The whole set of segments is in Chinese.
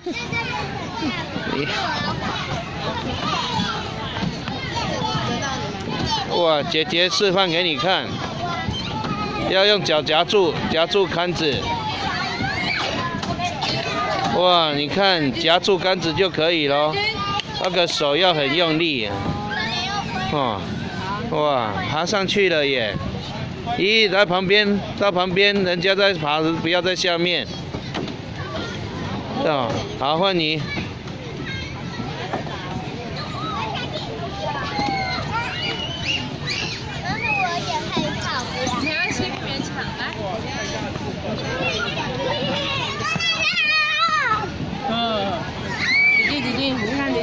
哇，姐姐示范给你看，要用脚夹住，夹住杆子。哇，你看夹住杆子就可以了，那个手要很用力。哦，哇，爬上去了耶！咦，在旁边，到旁边，人家在爬，不要在下面。哦，好，换你。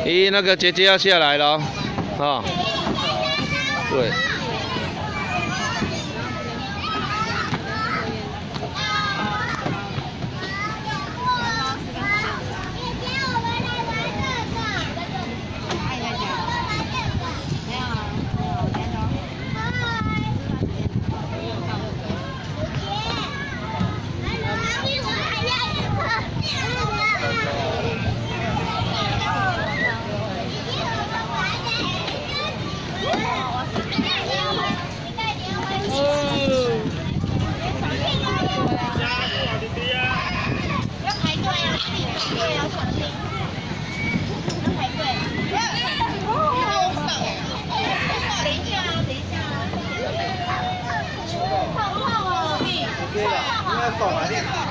咦，那个姐姐要下来了，啊，对。大家要小心，要乱跑，等一下，等一下，好好啊？对啊，应该的。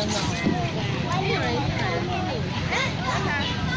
外面人来哎